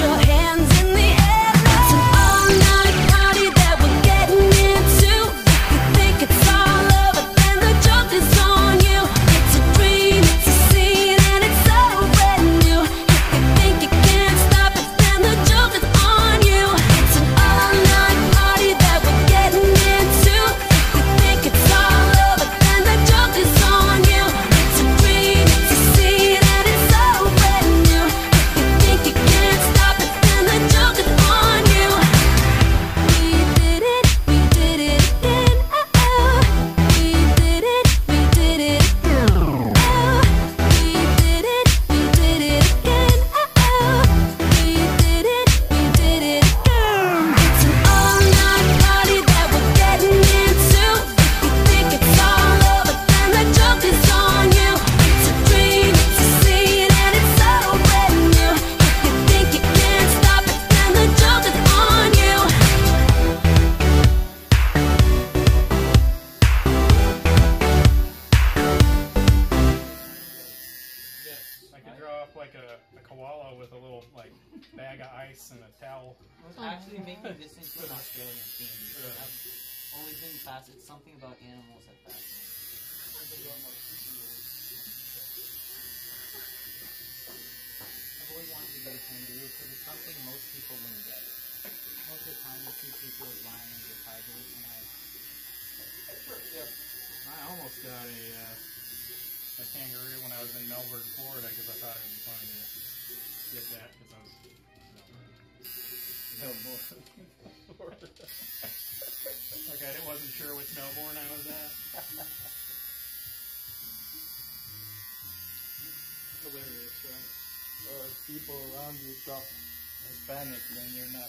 your hands little like bag of ice and a towel. I was actually making this into an Australian theme because I've always been fascinated. Something about animals that fascinates me. I've always wanted to get a kangaroo because it's something most people wouldn't get. Most of the time you see people with lions or tigers, and I, I almost got a uh, a kangaroo when I was in Melbourne, Florida, because I thought it would be funny to get that because I was. in Melbourne. like I wasn't sure which Melbourne I was at. Hilarious, right? Or if people around you talk Hispanic, then you're not